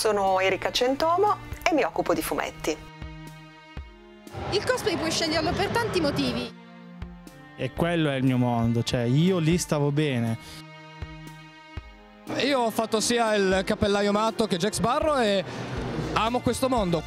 sono Erika Centomo e mi occupo di fumetti. Il cosplay puoi sceglierlo per tanti motivi. E quello è il mio mondo, cioè io lì stavo bene. Io ho fatto sia il cappellaio matto che Jack Sparrow e amo questo mondo.